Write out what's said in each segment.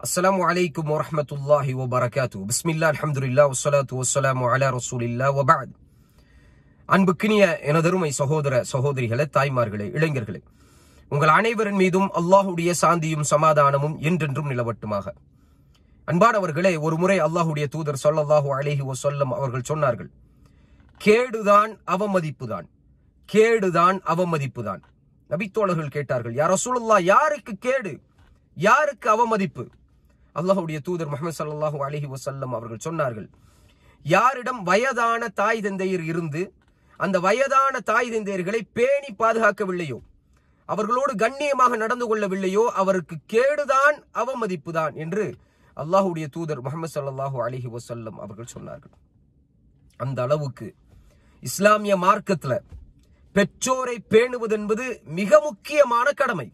அஸ்லாம் வலைக்கும் வரமத்துல்லாஹி வபரகாத்து பிஸ்மில்லா அல்ஹம்துலில்லாஹ் வசலாத்து வசலாம் அலா ரசூலில்லாஹ் வபாத் அன்புக்கினிய எனதருமை சகோதர சகோதரிகளே தாய்மார்களே இளைஞர்களே உங்கள் அனைவரின் மீதும் அல்லாஹுடைய சாந்தியும் சமாதானமும் என்றென்றும் நிலவட்டுமாக. அன்பானவர்களே ஒரு முறை அல்லாஹுடைய தூதர் சொல்லல்லாஹு அலைஹி வசல்லம் அவர்கள் சொன்னார்கள் கேடுதான் அவமதிப்புதான். கேடுதான் அவமதிப்புதான். நபித்தோழர்கள் கேட்டார்கள் யார் ரசூலுல்லா யாருக்கு கேடு? யாருக்கு அவமதிப்பு? அல்லாஹுடைய தூதர் முகமது ஸல்லல்லாஹு அலஹி வசல்லம் அவர்கள் சொன்னார்கள் யாரிடம் வயதான தாய் தந்தையர் இருந்து அந்த வயதான தாய் தந்தையர்களை பேணி பாதுகாக்கவில்லையோ அவர்களோடு கண்ணியமாக நடந்து கொள்ளவில்லையோ அவருக்கு கேடுதான் அவமதிப்பு தான் என்று அல்லாஹுடைய தூதர் முகமது ஸல்லல்லாஹு அலஹி வசல்லம் அவர்கள் சொன்னார்கள். அந்த அளவுக்கு இஸ்லாமிய மார்க்கத்தில் பெற்றோரை பேணுவது என்பது மிக முக்கியமான கடமை.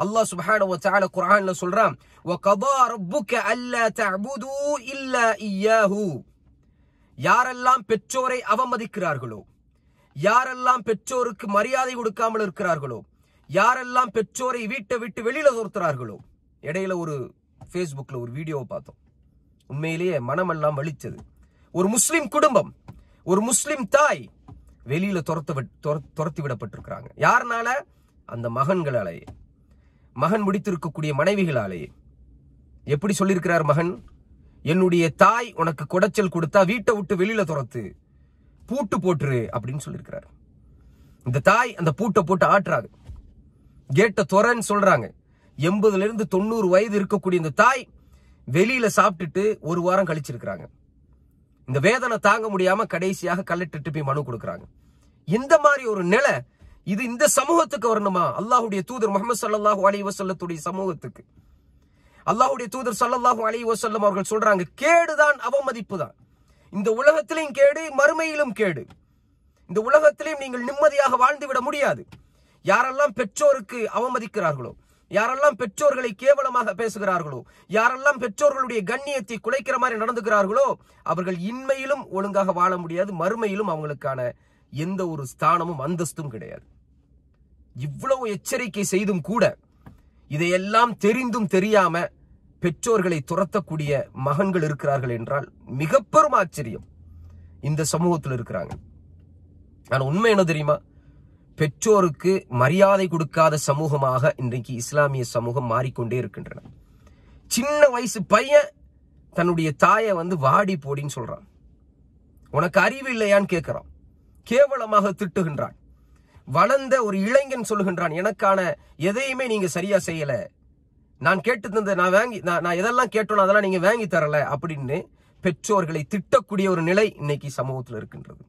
அல்லாஹ் சுப்ஹானஹு வ தஆலா குர்ஆன்ல சொல்றான் வ கதா ரப்புக அல்லா தஅபுது இல்லா இய்யாஹு. யாரெல்லாம் பெற்றோரை அவமதிக்கிறார்களோ யாரெல்லாம் பெற்றோருக்கு மரியாதை கொடுக்காமல் இருக்கிறார்களோ யாரெல்லாம் பெற்றோரை வீட்டை விட்டு வெளியில துரத்துறார்களோ இடையில ஒரு ஃபேஸ்புக்ல ஒரு வீடியோவை பார்த்தோம். உண்மையிலேயே மனமெல்லாம் வலிச்சது. ஒரு முஸ்லிம் குடும்பம் ஒரு முஸ்லிம் தாய் வெளியில துரத்து விட்- துரத்தி விடப்பட்டிருக்கிறாங்க. யாருனால? அந்த மகன்களாலேயே. மகன் முடித்திருக்கக்கூடிய மனைவிகளாலேயே. எப்படி சொல்லியிருக்கிறார் மகன்? என்னுடைய தாய் உனக்கு குடைச்சல் கொடுத்தா வீட்டை விட்டு வெளியில துரத்து பூட்டு போட்டுரு அப்படின்னு சொல்லியிருக்கிறார். இந்த தாய் அந்த பூட்டை போட்டு ஆட்டுறாங்க. கேட்ட துறன்னு சொல்றாங்க. எண்பதுல இருந்து தொண்ணூறு வயது இருக்கக்கூடிய இந்த தாய் வெளியில சாப்பிட்டுட்டு ஒரு வாரம் கழிச்சிருக்கிறாங்க. இந்த வேதனை தாங்க முடியாம கடைசியாக கலெக்டர் போய் மனு கொடுக்குறாங்க. இந்த மாதிரி ஒரு நிலை இது இந்த சமூகத்துக்கு வரணுமா? அல்லாஹுடைய தூதர் முகமது சல்லாஹூ அலி வசல்லத்துடைய சமூகத்துக்கு. அல்லாஹ்வுடைய தூதர் சல்லாஹூ அலி வசல்லம் அவர்கள் சொல்றாங்க கேடுதான் அவமதிப்பு தான். இந்த உலகத்திலையும் கேடு மறுமையிலும் கேடு. இந்த உலகத்திலையும் நீங்கள் நிம்மதியாக வாழ்ந்து விட முடியாது. யாரெல்லாம் பெற்றோருக்கு அவமதிக்கிறார்களோ யாரெல்லாம் பெற்றோர்களை கேவலமாக பேசுகிறார்களோ யாரெல்லாம் பெற்றோர்களுடைய கண்ணியத்தை குலைக்கிற மாதிரி நடந்துக்கிறார்களோ அவர்கள் இன்மையிலும் ஒழுங்காக வாழ முடியாது மறுமையிலும் அவங்களுக்கான எந்த ஒரு ஸ்தானமும் அந்தஸ்தும் கிடையாது. இவ்வளவு எச்சரிக்கை செய்தும் கூட இதையெல்லாம் தெரிந்தும் தெரியாம பெற்றோர்களை துரத்தக்கூடிய மகன்கள் இருக்கிறார்கள் என்றால் மிக பெரும் ஆச்சரியம். இந்த சமூகத்தில் இருக்கிறாங்க. ஆனால் உண்மை என்ன தெரியுமா? பெற்றோருக்கு மரியாதை கொடுக்காத சமூகமாக இன்றைக்கு இஸ்லாமிய சமூகம் மாறிக்கொண்டே இருக்கின்றன. சின்ன வயசு பையன் தன்னுடைய தாயை வந்து வாடி போடின்னு சொல்றான். உனக்கு அறிவு இல்லையான்னு கேட்கிறான் கேவலமாக திட்டுகின்றான். வளர்ந்த ஒரு இளைஞன் சொல்லுகின்றான் எனக்கான எதையுமே நீங்க சரியா செய்யல. நான் கேட்டு தந்த நான் வாங்கி நான் நான் எதெல்லாம் கேட்டோனோ அதெல்லாம் நீங்க வாங்கி தரல அப்படின்னு பெற்றோர்களை திட்டக்கூடிய ஒரு நிலை இன்னைக்கு சமூகத்தில் இருக்கின்றது.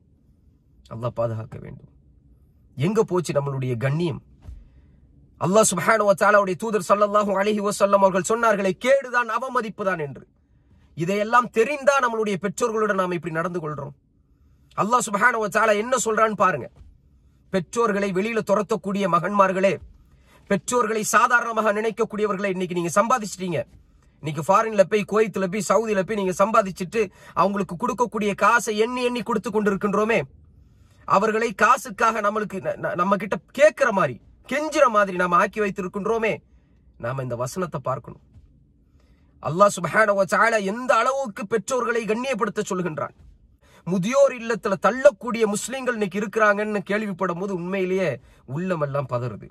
அல்லாஹ் பாதுகாக்க வேண்டும். எங்க போச்சு நம்மளுடைய கண்ணியம்? அல்லாஹ் சுபானுடைய தூதர் ஸல்லல்லாஹு அழகி வசல்லம் அவர்கள் சொன்னார்களே கேடுதான் அவமதிப்புதான் என்று. இதையெல்லாம் தெரிந்தா நம்மளுடைய பெற்றோர்களுடன் நாம் இப்படி நடந்து கொள்றோம். அல்லாஹ் சுபஹான வ என்ன சொல்றான்னு பாருங்க. பெற்றோர்களை வெளியில துரத்தக்கூடிய மகன்மார்களே பெற்றோர்களை சாதாரணமாக நினைக்கக்கூடியவர்களை இன்னைக்கு நீங்க சம்பாதிச்சிட்டீங்க. இன்னைக்கு ஃபாரின்ல போய் குவைத்துல போய் சவுதியில போய் நீங்க சம்பாதிச்சிட்டு அவங்களுக்கு கொடுக்கக்கூடிய காசை எண்ணி எண்ணி கொடுத்து கொண்டிருக்கின்றோமே அவர்களை காசுக்காக நம்மளுக்கு நம்ம கிட்ட கேட்கிற மாதிரி கெஞ்சுற மாதிரி நாம ஆக்கி வைத்திருக்கின்றோமே நாம இந்த வசனத்தை பார்க்கணும். அல்லாஹ் சுபஹான எந்த அளவுக்கு பெற்றோர்களை கண்ணியப்படுத்த சொல்கின்றான் முதியோர் இல்லத்துல தள்ளக்கூடிய முஸ்லீம்கள் இன்னைக்கு இருக்கிறாங்கன்னு கேள்விப்படும் போது உண்மையிலேயே உள்ளமெல்லாம் பதறுது.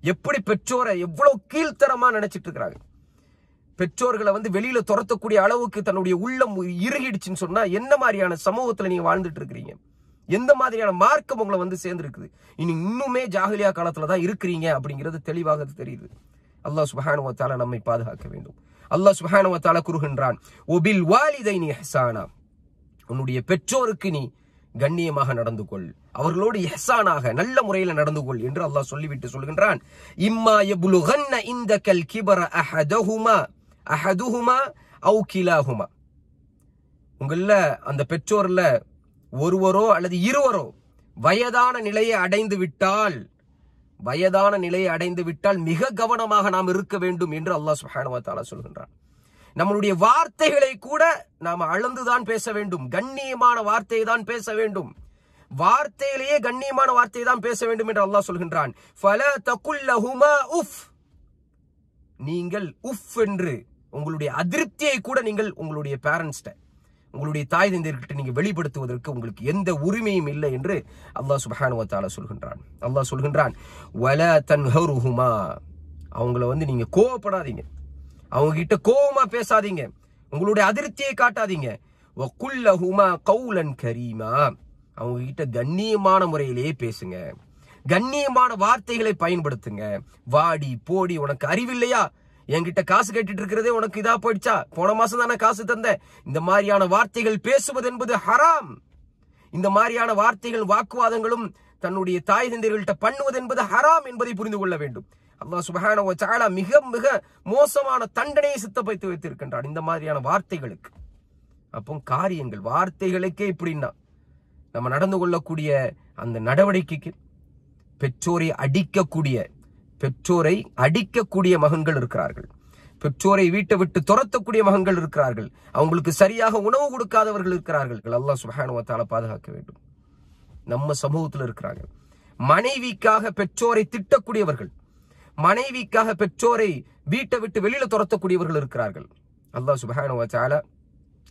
எப்படி பெற்றோரை எவ்வளவு கீழ்த்தரமா நினைச்சிட்டு இருக்கிறாங்க? பெற்றோர்களை வந்து வெளியில துரத்தக்கூடிய அளவுக்கு தன்னுடைய உள்ளம் இறுகிடுச்சுன்னு சொன்னா என்ன மாதிரியான சமூகத்துல நீங்க வாழ்ந்துட்டு இருக்கிறீங்க? எந்த மாதிரியான மார்க்கம் உங்களை வந்து சேர்ந்துருக்குது? இனி இன்னுமே ஜாகிலியா காலத்துல தான் இருக்கிறீங்க அப்படிங்கிறது தெளிவாக தெரியுது. அல்லாஹ் சுப்ஹானஹு நம்மை பாதுகாக்க வேண்டும். அல்லாஹ் சுப்ஹானஹு வ தஆலா கூறுகின்றான் ஒபில் வாலிதைனி இஹ்சானா. உன்னுடைய பெற்றோருக்கு நீ கண்ணியமாக நடந்து கொள். அவர்களோடு எஹசானாக நல்ல முறையில் நடந்து கொள் என்று அல்லாஹ் சொல்லிவிட்டு சொல்கின்றான். இம்மா யபுலுகன்ன இந்த கல் கிபர அஹதஹுமா அஹதுஹுமா அவு கிலாஹுமா. உங்கள அந்த பெற்றோர்ல ஒருவரோ அல்லது இருவரோ வயதான நிலையை அடைந்து விட்டால் வயதான நிலையை அடைந்து விட்டால் மிக கவனமாக நாம் இருக்க வேண்டும் என்று அல்லாஹ் சுஹானுவா தாலா சொல்கின்றான். நம்மளுடைய வார்த்தைகளை கூட நாம் அளந்துதான் பேச வேண்டும். கண்ணியமான வார்த்தையை தான் பேச வேண்டும். வார்த்தையிலேயே கண்ணியமான வார்த்தையை தான் பேச வேண்டும் என்று அல்லாஹ் சொல்கின்றான். ஃபல உஃப். நீங்கள் உஃப் என்று உங்களுடைய அதிருப்தியை கூட நீங்கள் உங்களுடைய பேரண்ட்ஸ்ட உங்களுடைய தாய் தந்தையர்கிட்ட நீங்க வெளிப்படுத்துவதற்கு உங்களுக்கு எந்த உரிமையும் இல்லை என்று அல்லாஹ் சுபஹானுவத்தால சொல்கின்றான். அல்லாஹ் சொல்கின்றான் வல தன்ஹருஹுமா. அவங்கள வந்து நீங்க கோவப்படாதீங்க. அவங்க கிட்ட பேசாதீங்க. உங்களுடைய அதிருப்தியை காட்டாதீங்க. வகுல்லஹுமா கௌலன் கரீமா. அவங்க கிட்ட கண்ணியமான முறையிலேயே பேசுங்க. கண்ணியமான வார்த்தைகளை பயன்படுத்துங்க. வாடி போடி உனக்கு அறிவில்லையா? என்கிட்ட காசு கேட்டுட்டு இருக்கிறதே உனக்கு இதா போயிடுச்சா? போன மாசம் தானே காசு தந்த இந்த மாதிரியான வார்த்தைகள் பேசுவது என்பது ஹராம். இந்த மாதிரியான வார்த்தைகள் வாக்குவாதங்களும் தன்னுடைய தாய் தந்தையர்கள்ட்ட பண்ணுவது என்பது ஹராம் என்பதை புரிந்து கொள்ள வேண்டும். அல்லா சுபஹான வ மிக மிக மோசமான தண்டனையை சித்தப்பைத்து வைத்திருக்கின்றான். இந்த மாதிரியான வார்த்தைகளுக்கு. அப்போ காரியங்கள் வார்த்தைகளுக்கே இப்படின்னா நம்ம நடந்து கொள்ளக்கூடிய அந்த நடவடிக்கைக்கு பெற்றோரை அடிக்கக்கூடிய பெற்றோரை அடிக்கக்கூடிய மகன்கள் இருக்கிறார்கள். பெற்றோரை வீட்டை விட்டு துரத்தக்கூடிய மகன்கள் இருக்கிறார்கள். அவங்களுக்கு சரியாக உணவு கொடுக்காதவர்கள் இருக்கிறார்கள். அல்லாஹ் சுபஹானுவத்தால பாதுகாக்க வேண்டும். நம்ம சமூகத்தில் இருக்கிறாங்க. மனைவிக்காக பெற்றோரை திட்டக்கூடியவர்கள் மனைவிக்காக பெற்றோரை வீட்டை விட்டு வெளியில துரத்தக்கூடியவர்கள் இருக்கிறார்கள். அல்லாஹ் சுப்ஹானஹு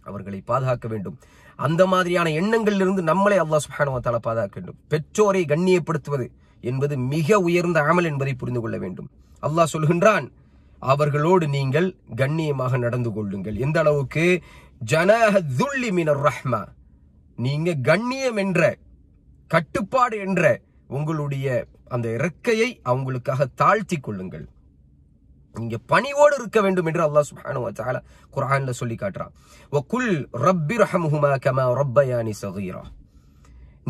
அவர்களை பாதுகாக்க வேண்டும். அந்த மாதிரியான எண்ணங்களிலிருந்து நம்மளை அல்லாஹ் சுப்ஹானஹு பாதுகாக்க வேண்டும். பெற்றோரை கண்ணியப்படுத்துவது என்பது மிக உயர்ந்த அமல் என்பதை புரிந்து கொள்ள வேண்டும். அல்லாஹ் சொல்கின்றான் அவர்களோடு நீங்கள் கண்ணியமாக நடந்து கொள்ளுங்கள். எந்த அளவுக்கு? ஜனஹ துல்லி மினர் ரஹ்மா. நீங்க கண்ணியம் என்ற கட்டுப்பாடு என்ற உங்களுடைய அந்த இறக்கையை அவங்களுக்காக தாழ்த்தி கொள்ளுங்கள். நீங்க பணிவோடு இருக்க வேண்டும் என்று அல்லாஹ் சுப்ஹானஹு வ தஆலா குர்ஆன்ல சொல்லி காட்டுறான். வகுல் ரப்பிர்ஹம்ஹுமா கமா ரப்பயானி சகீரா.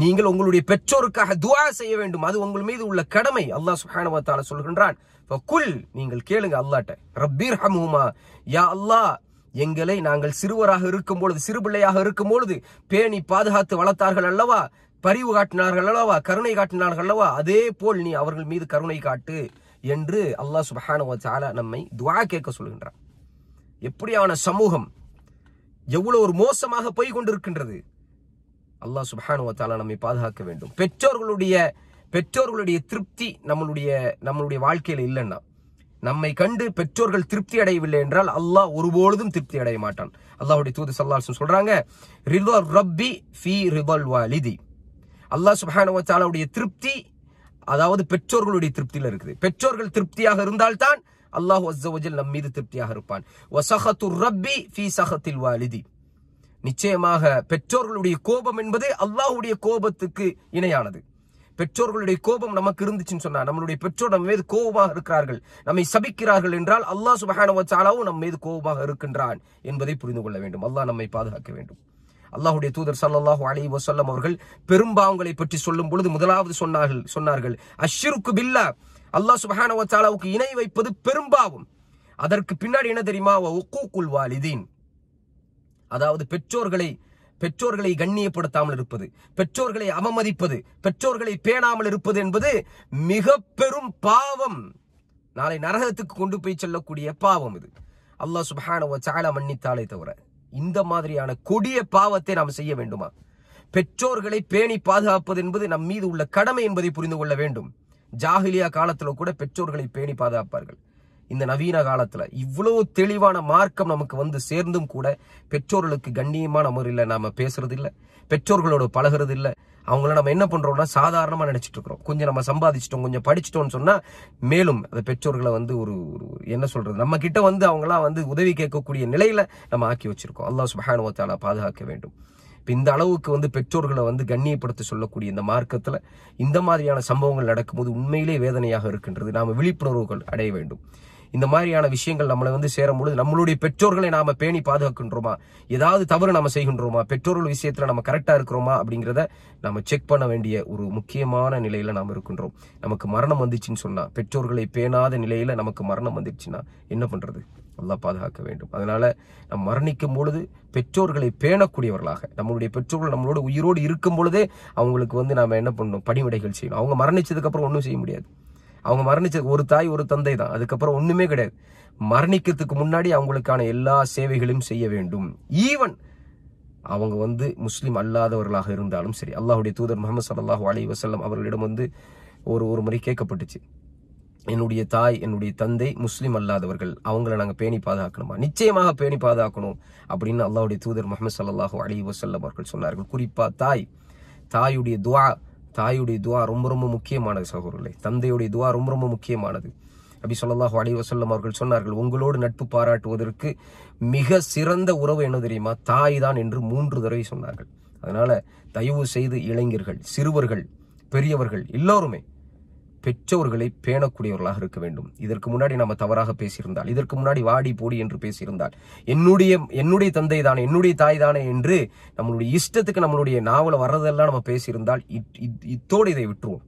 நீங்கள் உங்களுடைய பெற்றோருக்காக துஆ செய்ய வேண்டும். அது உங்கள் மீது உள்ள கடமை அல்லாஹ் சுப்ஹானஹு வ தஆலா சொல்கின்றான். வகுல் நீங்கள் கேளுங்க அல்லாஹ்ட்ட ரப்பிர்ஹம்ஹுமா யா அல்லாஹ் எங்களை நாங்கள் சிறுவராக இருக்கும் பொழுது சிறு பிள்ளையாக இருக்கும் பொழுது பேணி பாதுகாத்து வளர்த்தார்கள் அல்லவா? பரிவு காட்டினார்கள் அல்லவா? கருணை காட்டினார்கள் அல்லவா? அதே போல் நீ அவர்கள் மீது கருணை காட்டு என்று அல்லாஹ் சுப்ஹானஹு நம்மை துவா கேட்க சொல்கின்றான். எப்படியான சமூகம் எவ்வளோ ஒரு மோசமாக போய் கொண்டிருக்கின்றது? அல்லாஹ் சுப்ஹானஹு நம்மை பாதுகாக்க வேண்டும். பெற்றோர்களுடைய பெற்றோர்களுடைய திருப்தி நம்மளுடைய நம்மளுடைய வாழ்க்கையில் இல்லைன்னா நம்மை கண்டு பெற்றோர்கள் திருப்தி அடையவில்லை என்றால் அல்லாஹ் ஒருபொழுதும் திருப்தி அடைய மாட்டான். அல்லாஹுடைய தூது சல்லாசன் சொல்றாங்க ரிதா ரப்பி ஃபி ரிதல் வாலிதி. அல்லாஹ் சுப்ஹானஹு திருப்தி அதாவது பெற்றோர்களுடைய திருப்தியில இருக்குது. பெற்றோர்கள் திருப்தியாக இருந்தால்தான் அல்லாஹ் அஸ்ஸவஜல் நம் மீது திருப்தியாக இருப்பான். ஒசஹத்து ரப்பி ஃபி சஹத்தில் வாலிதி. நிச்சயமாக பெற்றோர்களுடைய கோபம் என்பது அல்லாஹ்வுடைய கோபத்துக்கு இணையானது. பெற்றோர்களுடைய கோபம் நமக்கு இருந்துச்சுன்னு சொன்னா நம்மளுடைய பெற்றோர் நம்ம மீது கோபமாக இருக்கிறார்கள் நம்மை சபிக்கிறார்கள் என்றால் அல்லாஹ் சுபஹானஹு சாலாவும் நம் மீது கோபமாக இருக்கின்றான் என்பதை புரிந்து கொள்ள வேண்டும். அல்லாஹ் நம்மை பாதுகாக்க வேண்டும். அல்லாஹுடைய தூதர் சல்லாஹூ அலி வசல்லம் அவர்கள் பெரும்பாவங்களை பற்றி சொல்லும் பொழுது முதலாவது சொன்னார்கள் சொன்னார்கள் அஷ்ஷிருக்கு பில்லா. அல்லாஹ் சுப்ஹானஹு இணை வைப்பது பெரும்பாவம் அதற்கு பின்னாடி என்ன தெரியுமா? வ உக்கூக்குல் வாலிதீன். அதாவது பெற்றோர்களை பெற்றோர்களை கண்ணியப்படுத்தாமல் இருப்பது பெற்றோர்களை அவமதிப்பது பெற்றோர்களை பேணாமல் இருப்பது என்பது மிக பெரும் பாவம். நாளை நரகத்துக்கு கொண்டு போய் செல்லக்கூடிய பாவம் இது. அல்லாஹ் சுப்ஹானஹு சாலா மன்னித்தாலே தவிர. இந்த மாதிரியான கொடிய பாவத்தை நாம் செய்ய வேண்டுமா? பெற்றோர்களை பேணி பாதுகாப்பது என்பது நம் மீது உள்ள கடமை என்பதை புரிந்து கொள்ள வேண்டும். ஜாகிலியா காலத்துல கூட பெற்றோர்களை பேணி பாதுகாப்பார்கள். இந்த நவீன காலத்துல இவ்வளவு தெளிவான மார்க்கம் நமக்கு வந்து சேர்ந்தும் கூட பெற்றோர்களுக்கு கண்ணியமான முறையில் நாம பேசுறது இல்ல. பெற்றோர்களோட பழகிறது இல்ல. அவங்கள நம்ம என்ன பண்றோம்னா சாதாரணமா நினைச்சிட்டு இருக்கிறோம். கொஞ்சம் நம்ம சம்பாதிச்சிட்டோம் கொஞ்சம் படிச்சிட்டோம்னு சொன்னா மேலும் அந்த பெற்றோர்களை வந்து ஒரு ஒரு என்ன சொல்றது நம்ம கிட்ட வந்து அவங்களாம் வந்து உதவி கேட்கக்கூடிய நிலையில நம்ம ஆக்கி வச்சிருக்கோம். அல்லாஹ் சுப்ஹானஹு பாதுகாக்க வேண்டும். இப்போ இந்த அளவுக்கு வந்து பெற்றோர்களை வந்து கண்ணியப்படுத்த சொல்லக்கூடிய இந்த மார்க்கத்தில் இந்த மாதிரியான சம்பவங்கள் நடக்கும்போது உண்மையிலே வேதனையாக இருக்கின்றது. நாம் விழிப்புணர்வுகள் அடைய வேண்டும். இந்த மாதிரியான விஷயங்கள் நம்மளை வந்து சேரும் பொழுது நம்மளுடைய பெற்றோர்களை நாம பேணி பாதுகாக்கின்றோமா? ஏதாவது தவறு நாம செய்கின்றோமா? பெற்றோர்கள் விஷயத்துல நம்ம கரெக்டா இருக்கிறோமா? அப்படிங்கிறத நம்ம செக் பண்ண வேண்டிய ஒரு முக்கியமான நிலையில நாம் இருக்கின்றோம். நமக்கு மரணம் வந்துச்சுன்னு சொன்னா பெற்றோர்களை பேணாத நிலையில நமக்கு மரணம் வந்துச்சுன்னா என்ன பண்றது? நல்லா பாதுகாக்க வேண்டும். அதனால நம் மரணிக்கும் பொழுது பெற்றோர்களை பேணக்கூடியவர்களாக நம்மளுடைய பெற்றோர்கள் நம்மளோட உயிரோடு இருக்கும் பொழுதே அவங்களுக்கு வந்து நாம என்ன பண்ணணும்? பணிவிடைகள் செய்யணும். அவங்க மரணிச்சதுக்கு அப்புறம் ஒன்றும் செய்ய முடியாது. அவங்க மரணிச்ச ஒரு தாய் ஒரு தந்தை தான். அதுக்கப்புறம் ஒண்ணுமே கிடையாது. மரணிக்கிறதுக்கு முன்னாடி அவங்களுக்கான எல்லா சேவைகளையும் செய்ய வேண்டும். ஈவன் அவங்க வந்து முஸ்லீம் அல்லாதவர்களாக இருந்தாலும் சரி அல்லாஹ்வுடைய தூதர் முகமது சல்லாஹூ அலி வசல்லம் அவர்களிடம் வந்து ஒரு ஒரு முறை கேட்கப்பட்டுச்சு. என்னுடைய தாய் என்னுடைய தந்தை முஸ்லீம் அல்லாதவர்கள் அவங்கள நாங்கள் பேணி பாதுகாக்கணுமா? நிச்சயமாக பேணி பாதுகாக்கணும். அப்படின்னு அல்லாஹுடைய தூதர் முகமது சல்லாஹூ அலி வசல்லம் அவர்கள் சொன்னார்கள். குறிப்பா தாய் தாயுடைய துவா தாயுடைய துவா ரொம்ப ரொம்ப முக்கியமானது சகோதரர்களே. தந்தையுடைய துவா ரொம்ப ரொம்ப முக்கியமானது. அபி சொல்லாஹு அலி வசல்லம் அவர்கள் சொன்னார்கள் உங்களோடு நட்பு பாராட்டுவதற்கு மிக சிறந்த உறவு என்ன தெரியுமா? தாய் தான் என்று மூன்று தடவை சொன்னார்கள். அதனால தயவு செய்து இளைஞர்கள் சிறுவர்கள் பெரியவர்கள் எல்லோருமே பெற்றோர்களை பேணக்கூடியவர்களாக இருக்க வேண்டும். இதற்கு முன்னாடி நம்ம தவறாக பேசியிருந்தால் இதற்கு முன்னாடி வாடி போடி என்று பேசியிருந்தால் என்னுடைய என்னுடைய தந்தை தானே என்னுடைய தாய் தானே என்று நம்மளுடைய இஷ்டத்துக்கு நம்மளுடைய நாவல வர்றதெல்லாம் நம்ம பேசியிருந்தால் இத்- இத்- இத்தோடு இதை விட்டுருவோம்.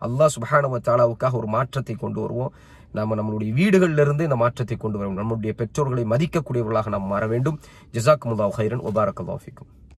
அல்லாஹ் சுபஹானவ தாலாவுக்காக ஒரு மாற்றத்தை கொண்டு வருவோம். நாம நம்மளுடைய வீடுகளிலிருந்து இருந்து இந்த மாற்றத்தை கொண்டு வருவோம். நம்மளுடைய பெற்றோர்களை மதிக்கக்கூடியவர்களாக நாம் மாற வேண்டும். ஜிசாக் ஜஸாக்குமுல்லாஹு ஹைரன் வபாரக்கல்லாஹு ஃபீக்கும்.